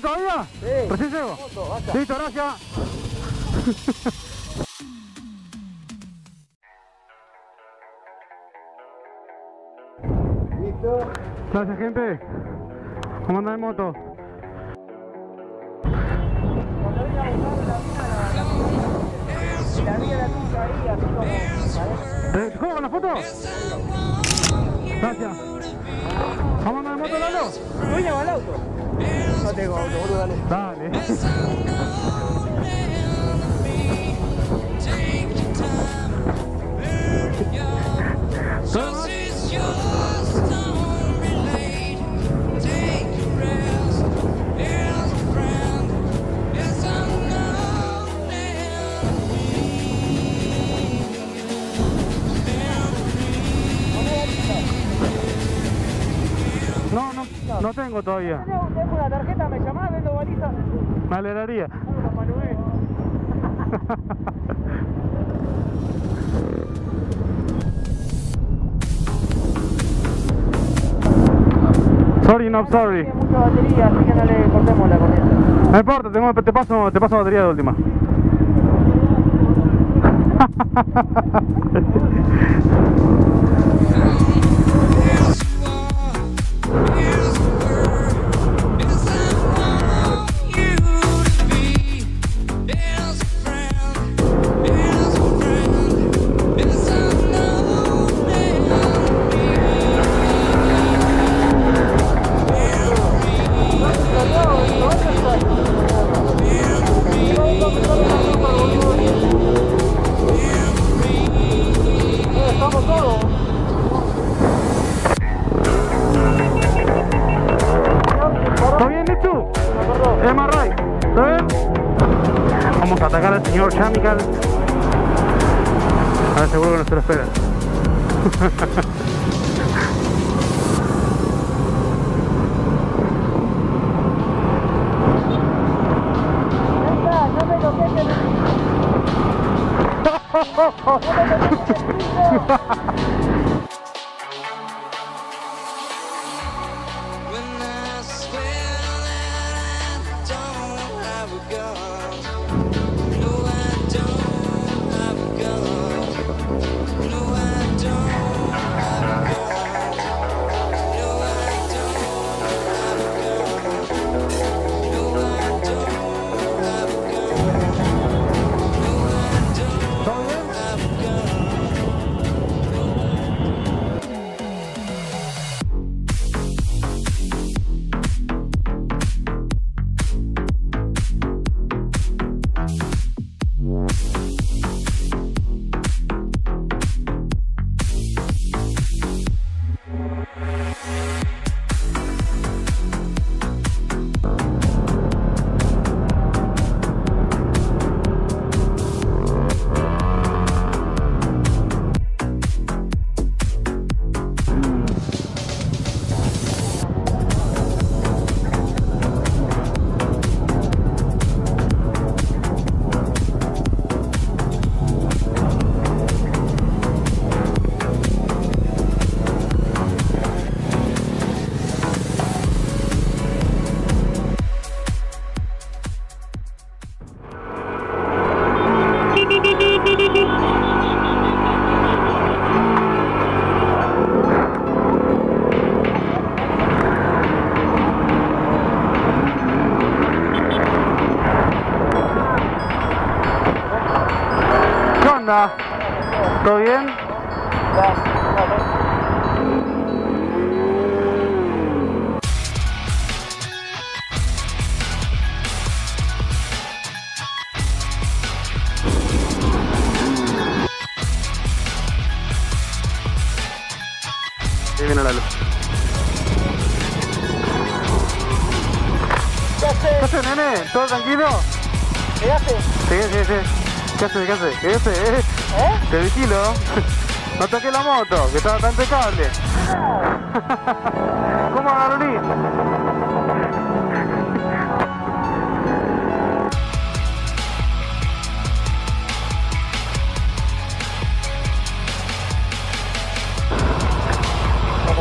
todavía? Sí. Listo, gracias. Listo. Gracias, gente. ¿Cómo anda en moto? Vine a como. ¿Te juego con la foto? Gracias. ¿Cómo en moto, Lalo? ¿No vine con el auto? No tengo auto, boludo, dale. Dale. No, no, no todavía. Tengo tengo una tarjeta, me llamás, vendo balizas. Me alegraría. Sorry, not sorry. Tiene mucha batería, así que no le cortemos la corriente. No importa, tengo, te, paso, te paso batería de última. atacar al señor Chamical. A ver, seguro que no se lo esperan. tranquilo? ¿Qué haces? Sí, sí, sí. ¿Qué haces? ¿Qué haces? ¿Qué haces? Eh? Te vigilo. No toqué la moto, que está tan impecable. ¿Cómo Garolí?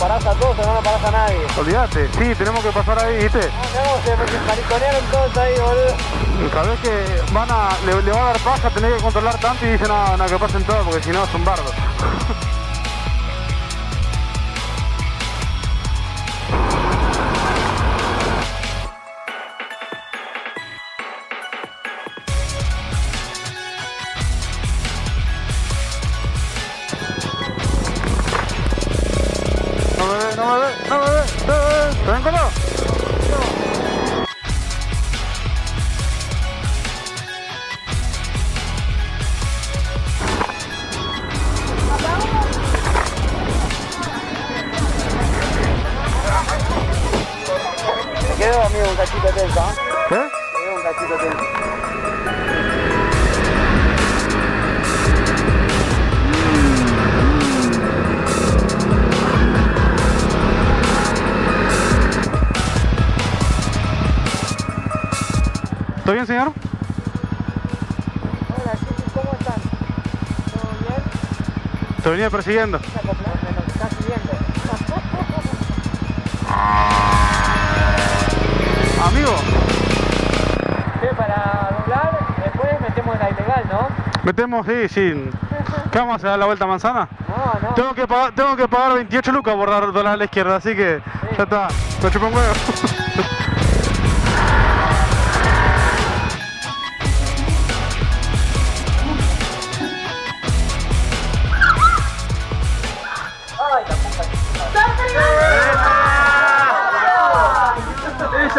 Parás a todos, no lo parás pasa nadie. Olvídate, sí, tenemos que pasar ahí, ¿viste? No, se me mariconearon todos ahí, boludo. Sabés que van a, le, le va a dar paja tener que controlar tanto y dicen, no, no, que pasen todos porque si no es un bardo. ¿Todo bien, señor? Hola, ¿cómo están? ¿Todo bien? Te venía persiguiendo. Amigo, Sí, para doblar, después metemos la ilegal, ¿no? metemos, sí, sí. ¿Qué vamos a hacer? ¿Dar la vuelta a manzana? No, no. Tengo que pagar, tengo que pagar 28 lucas por dar doblar a la izquierda, así que ya está. Me chupa un huevo.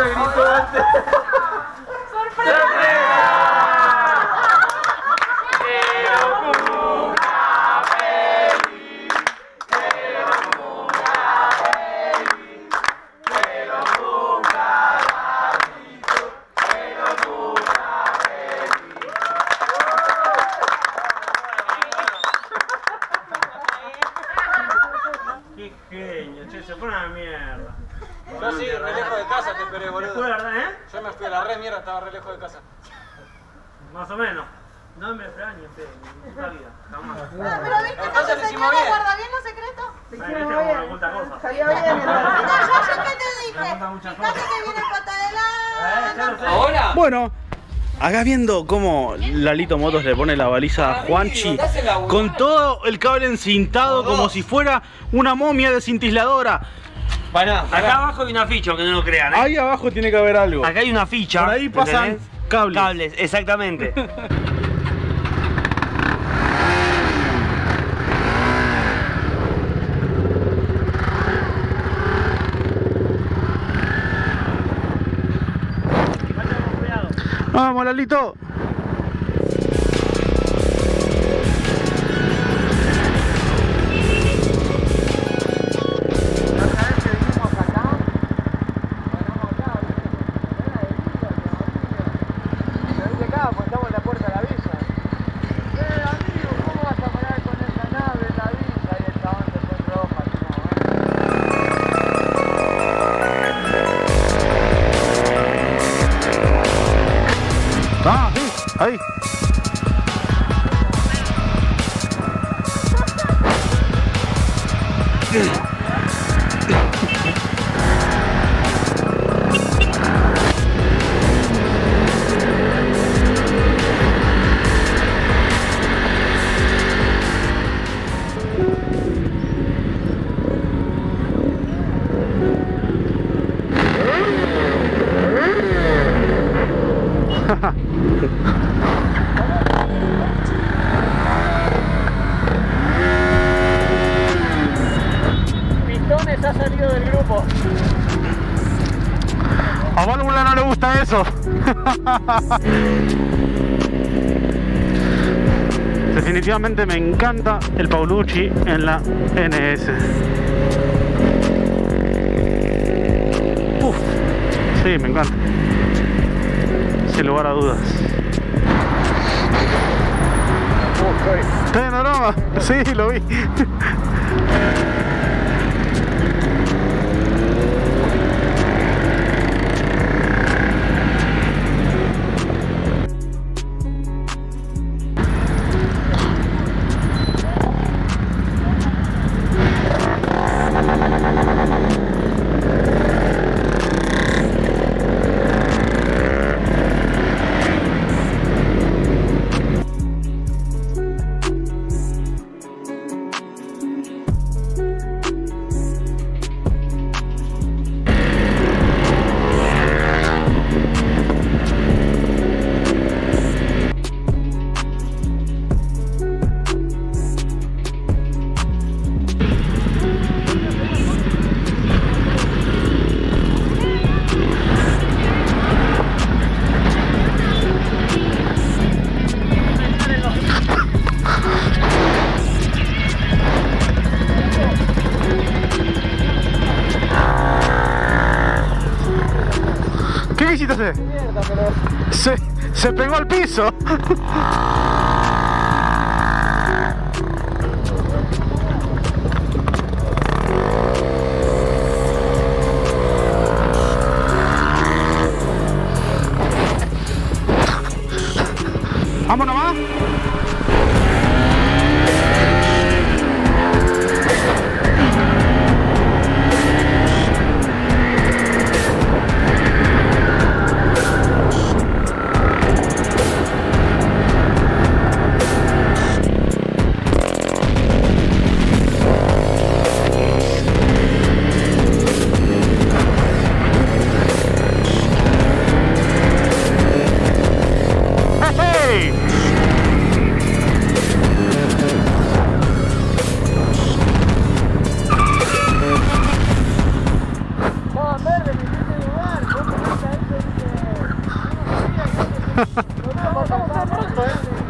Ella gritó antes. Qué genio, che, se fue una mierda. Yo sí, re lejos de casa te esperé, Fue boludo. verdad, ¿eh? Yo me fui a la re mierda, estaba re lejos de casa. Más o menos. No me extrañes, Fede, en puta vida. Jamás. Pero viste cómo se bien. guarda bien los secretos. Ay, viste cómo me oculta cosas. Salió bien. No, yo ya que te dije. Fíjate que viene pata de Eh, lana. sé. ¿Ahora? Bueno, acá viendo cómo Lalito Motos le pone la baliza a Juanchi con todo el cable encintado como si fuera una momia desintisladora. Acá abajo hay una ficha, aunque no lo crean, ¿eh? Ahí abajo tiene que haber algo. Acá hay una ficha. Por ahí pasan ¿entendés? cables. Cables, exactamente. Vamos, Lalito. Pistones ha salido del grupo. A Válvula no le gusta eso. Definitivamente me encanta el Paulucci en la NS. Uf, sí, me encanta. Lugar a dudas. ¿Está en aroma? Sí, lo vi. Se, pegó al piso.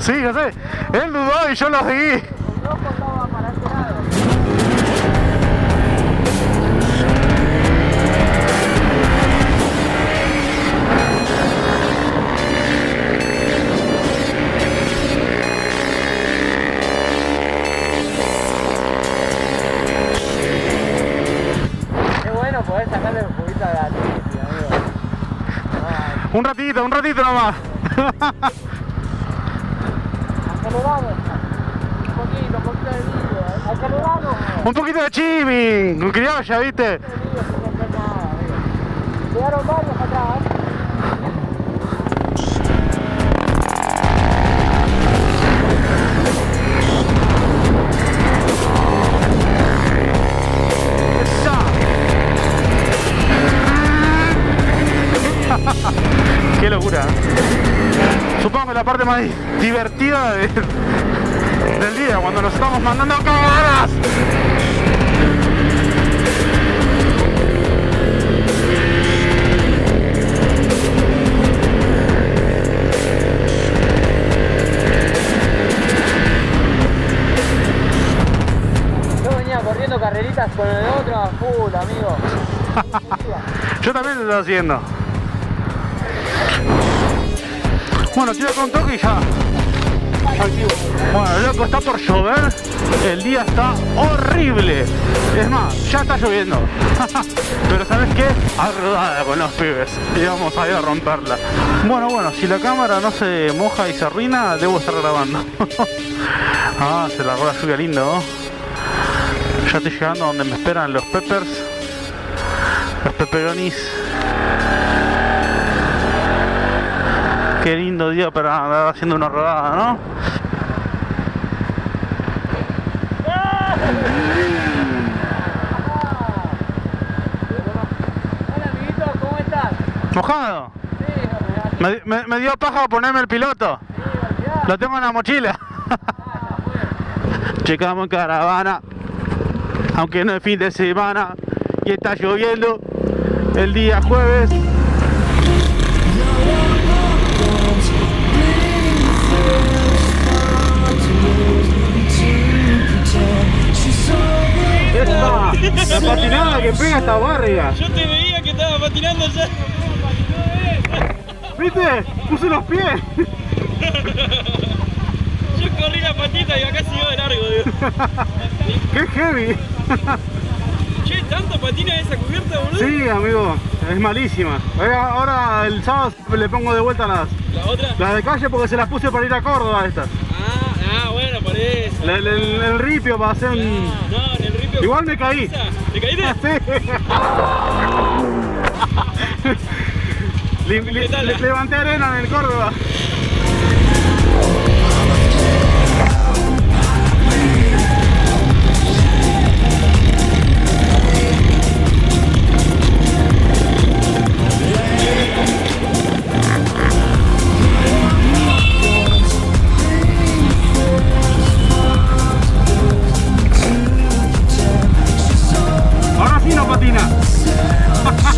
Sí, ya sé. Él dudó y yo lo seguí. Qué bueno poder sacarle el juguito bici, amigo. Ay, Un ratito, un ratito nomás. Un poquito, un poquito de vídeo. ¿eh? Un poquito de un criolla, ¿viste? Quedaron varios atrás. Qué locura. Supongo que la parte más divertida de- del día, cuando nos estamos mandando cagadas. Yo venía corriendo carreritas con el otro a full, amigo. Yo también lo estoy haciendo. Bueno, tiro con toque y ya. Bueno, loco, está por llover. El día está horrible. Es más, ya está lloviendo. Pero ¿sabes qué? Arrodada con los pibes. Y vamos a ir a romperla. Bueno, bueno, si la cámara no se moja y se arruina, debo estar grabando. ah, se largó la lluvia lindo. ¿no? Ya estoy llegando donde me esperan los peppers. Los pepperonis. Qué lindo día para andar haciendo una rodada, ¿no? Hola, amiguito, ¿cómo estás? ¿Mojado? Sí, Me, me- me dio paja ponerme el piloto. sí. Lo tengo en la mochila. Llegamos en caravana, aunque no es fin de semana y está lloviendo el día jueves. Esta, la patinada que pega esta barriga. Yo te veía que estaba patinando ya. ¿Viste? Puse los pies. Yo corrí la patita y acá siguió de largo, digo. ¡Qué heavy! Che, ¿tanto patina esa cubierta, boludo? Sí, amigo, es malísima. Ahora, ahora el sábado le pongo de vuelta las, ¿La otra? las de calle porque se las puse para ir a Córdoba estas. El, el- el ripio para hacer un... No, no, el ripio. Igual me caí. ¿Te caíste? Sí. Le- le- levanté arena en el Córdoba.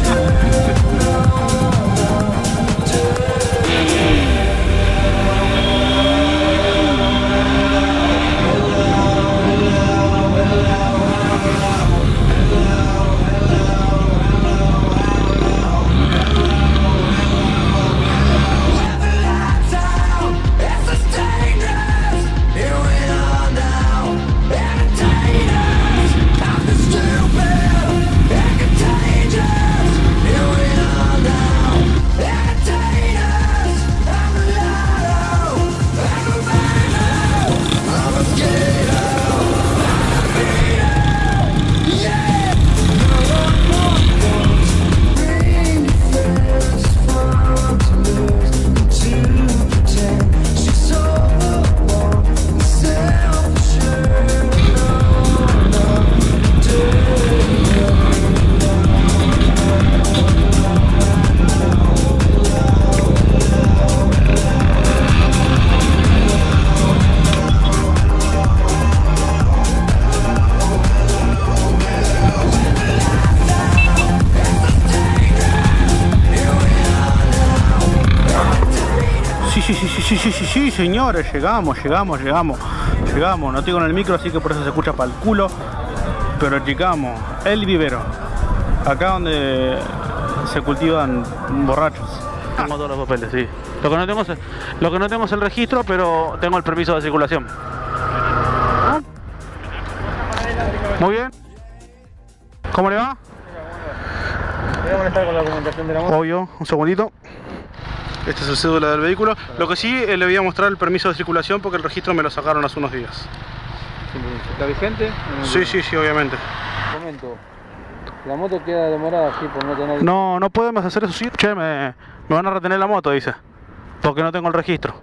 Yeah. Sí, sí, sí, sí, sí, sí, sí, señores, llegamos, llegamos, llegamos, llegamos. No estoy con el micro, así que por eso se escucha para el culo. Pero llegamos, el vivero. Acá donde se cultivan borrachos. Tengo todos los papeles, sí. Lo que no tengo es, lo que no tengo es el registro, pero tengo el permiso de circulación. Muy bien. ¿Cómo le va? Voy a molestar con la documentación de la moto. Obvio, un segundito. Este es el cédula del vehículo. Lo que sí, eh, le voy a mostrar el permiso de circulación porque el registro me lo sacaron hace unos días. ¿Está vigente? Sí, sí, sí, obviamente. Comento. La moto queda demorada así por no tener. No, no podemos hacer eso, sí. Che, me, me van a retener la moto, dice. Porque no tengo el registro.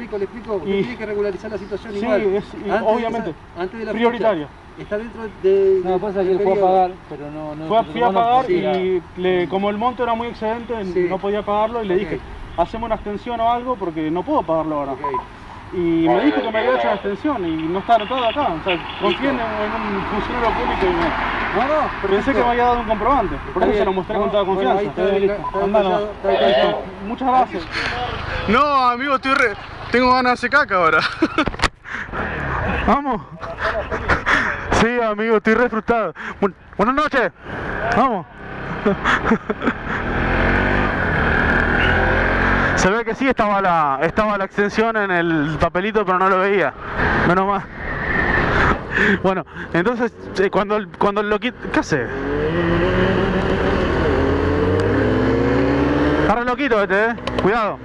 Le explico, le explico. Usted Y- tiene que regularizar la situación Sí, igual. es- y Antes de obviamente. esa- antes de la Prioritario. fecha. Está dentro de. No, pasa que él fue a pagar, pero no. no Fui a, fui a pagar y le- como el monto era muy excedente, Sí. no podía pagarlo y le dije, hacemos una extensión o algo porque no puedo pagarlo ahora. Y me dijo que me había hecho la extensión y no está anotado acá. O sea, confíen en, un funcionario público y me- No, no, Pensé perfecto. que me había dado un comprobante, por eso se lo mostré No, con toda bueno, confianza. ahí está está está. Muchas gracias. No, amigo, estoy re... tengo ganas de hacer caca ahora. Vamos. Sí, amigo, estoy re frustrado. Bu- buenas noches. Vamos. Se ve que sí estaba la, estaba la extensión en el papelito, pero no lo veía. Menos mal. Bueno, entonces eh, cuando cuando loquito... ¿Qué hace? Está re loquito este, eh. Cuidado.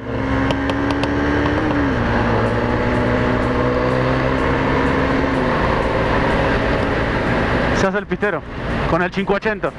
Se hace el pistero con el 580.